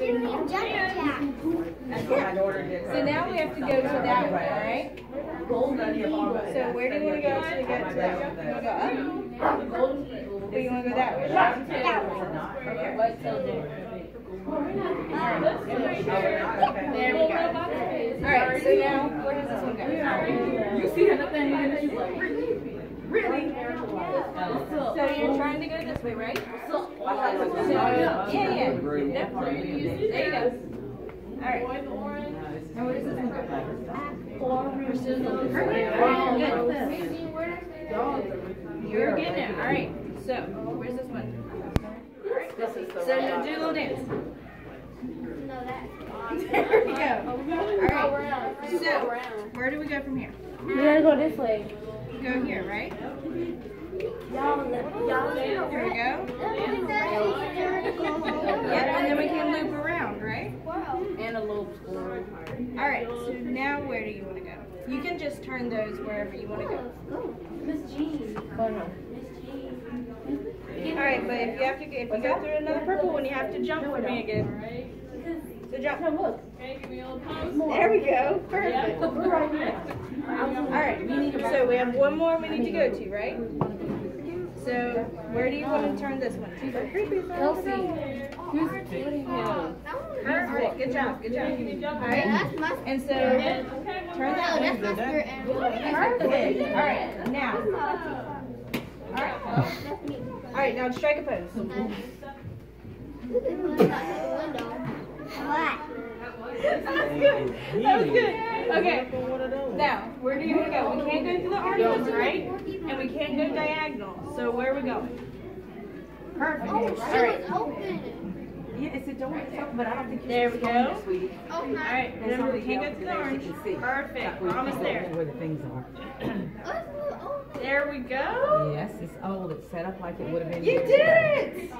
So now we have to go to that way, alright? So where do you want to go to get to that? You want to go up? Or you want to go that way? Okay. There we go. Alright, so now where does this one go? You see anything in it? She's like, really? Really? So you're trying to go this way, right? So, yeah, yeah. Yep. There you go. Alright. Now where does this one? Perfect. Good. You're getting it. Alright. So, where's this one? So now do a little dance. No, that. There we go. Alright. So, where do we go from here? We gotta go this way. Go here, right? Y'all, y'all. There we go. Yep, and then we can loop around, right? And a loop score. Alright, so now where do you want to go? You can just turn those wherever you want to go. Miss Jean. Alright, but if you have to go, if you go through another purple one, you have to jump for me again. So jump. There we go. Perfect. Alright, so we have one more we need to go to, right? So where do you want to turn this one to? Elsie. Perfect. Good job. Good job. Alright. That's my. And so turn that That's one. my. Perfect. Alright, now. All right. All right. now strike a pose. What? That was good. That was good. Okay. Now, where do you want to go? We can't go through the arches, right? And we can't go diagonal. So where are we going? Perfect. Oh, All she right. was open. Yeah, it's a door itself, but I don't think you There we go. sweetie. All right. Remember, we can't go through the orange. Perfect. We're almost there. Where the things are. There we go. Yes, it's old. It's set up like it would have been. You did it.